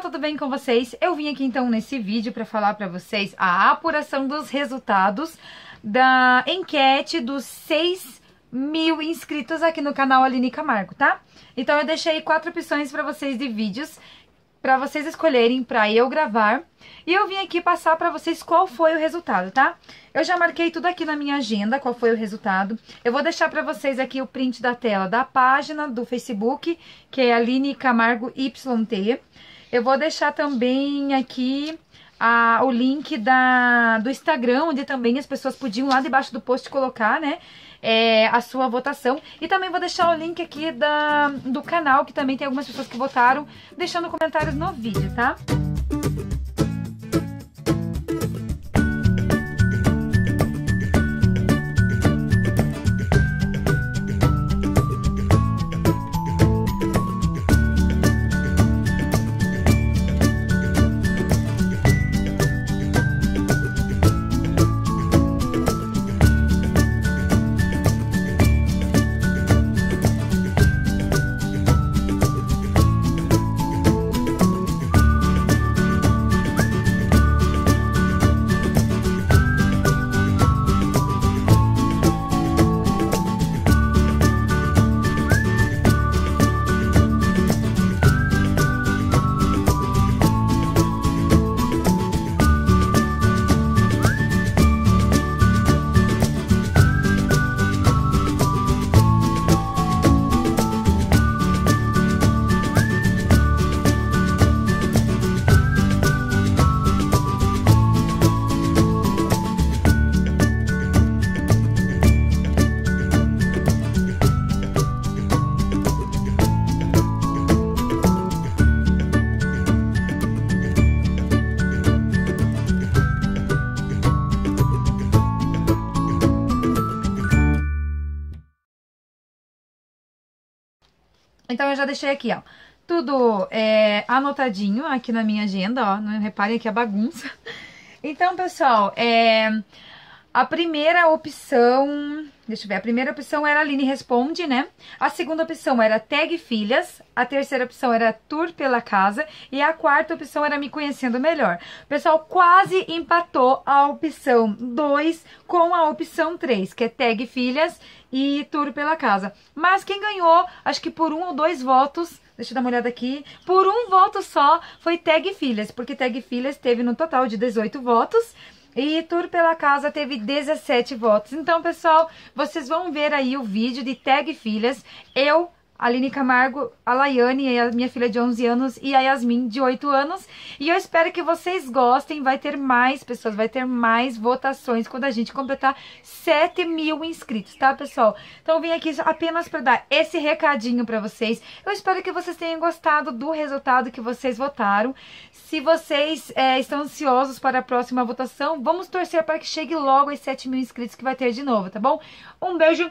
pessoal, tudo bem com vocês? Eu vim aqui então nesse vídeo para falar para vocês a apuração dos resultados da enquete dos 6 mil inscritos aqui no canal Aline Camargo, tá? Então eu deixei quatro opções para vocês de vídeos para vocês escolherem para eu gravar. E eu vim aqui passar para vocês qual foi o resultado, tá? Eu já marquei tudo aqui na minha agenda, qual foi o resultado. Eu vou deixar para vocês aqui o print da tela da página do Facebook, que é Aline Camargo YT. Eu vou deixar também aqui a, o link da, do Instagram, onde também as pessoas podiam lá debaixo do post colocar, né? É, a sua votação. E também vou deixar o link aqui da, do canal, que também tem algumas pessoas que votaram, deixando comentários no vídeo, tá? Então eu já deixei aqui, ó, tudo é, anotadinho aqui na minha agenda, ó, não reparem aqui a bagunça. Então, pessoal, é, a primeira opção, deixa eu ver, a primeira opção era Aline Responde, né? A segunda opção era Tag Filhas, a terceira opção era Tour pela Casa e a quarta opção era Me Conhecendo Melhor. Pessoal, quase empatou a opção 2 com a opção 3, que é Tag Filhas e Tour pela Casa. Mas quem ganhou, acho que por um ou dois votos, deixa eu dar uma olhada aqui, por um voto só foi Tag Filhas, porque Tag Filhas teve no total de 18 votos. E Tour pela Casa teve 17 votos. Então, pessoal, vocês vão ver aí o vídeo de Tag Filhas. Eu Aline Camargo, a Laiane, a minha filha de 11 anos, e a Yasmin, de 8 anos. E eu espero que vocês gostem, vai ter mais pessoas, vai ter mais votações quando a gente completar 7 mil inscritos, tá, pessoal? Então eu vim aqui apenas para dar esse recadinho para vocês. Eu espero que vocês tenham gostado do resultado que vocês votaram. Se vocês é, estão ansiosos para a próxima votação, vamos torcer para que chegue logo aos 7 mil inscritos que vai ter de novo, tá bom? Um beijo